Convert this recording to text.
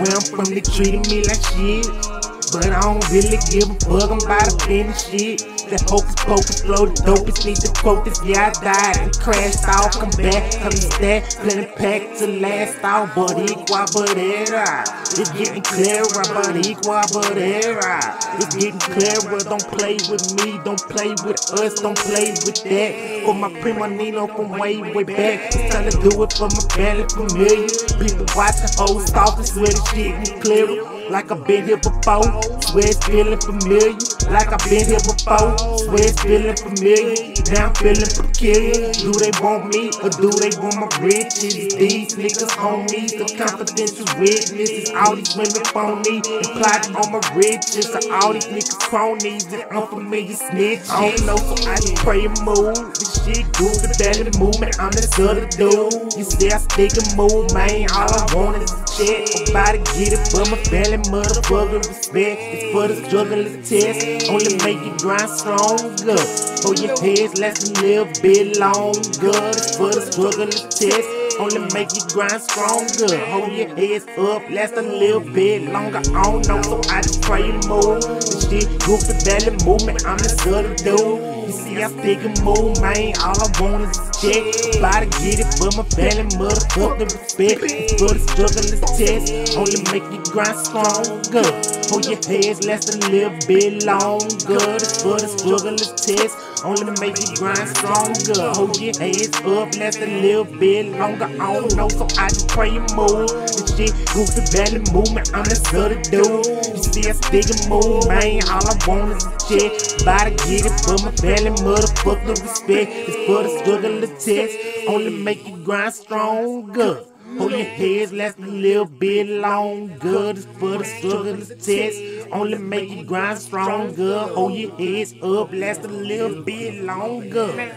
Where I'm from, they treated me like shit. But I don't really give a fuck, I'm about to finish shit. The hocus pocus flow, the dopest need to focus. Yeah, I died and crashed out, come back, come that. Plenty pack to last out, but equal, but era. It's getting clearer, but equal, but. It's getting clearer, don't play with me, don't play with us, don't play with that. For my primo Nino from way, way back. It's time to do it for my family familiar. People watching old stalkers, swear the shit getting clearer. Like I've been here before, swear it's feeling familiar. Like I've been here before, swear it's feeling familiar. Now I'm feeling peculiar. Do they want me or do they want my riches? These niggas homies, the confidential witnesses. All these women phony and plotting on my riches. So all these niggas cronies and unfamiliar snitches. I don't know, so I just pray and move. This shit good, the movement. I'm this other dude. You see, I stick and move, man. All I want is check. About to get it for my belly motherfucker respect. It's for the struggle, test. Only make you grind stronger. Hold your heads, last a little bit longer. It's for the struggle, test. Only make you grind stronger. Hold your heads up, last a little bit longer. I don't know, so I just pray and move. This shit goofy belly movement, I'm the other dude. You see, I stick and move, man. All I want is a check. About to get it for my family, motherfucker respect. It's for the struggle, it's test. Only make you grind stronger. Hold your heads, last a little bit longer. It's for the struggle, it's test. Only make you grind stronger. Hold your heads up, last a little bit longer. I don't know, so I just pray and move. Shit goofy belly movement, I'm this other dude. You see, stick and move, man. All I want is a check. To get it for my belly, motherfucker respect. It's for the struggle, the test. Only make you grind stronger. Hold your heads, last a little bit longer. This for the struggle, the test. Only make you grind stronger. Hold your heads up, last a little bit longer.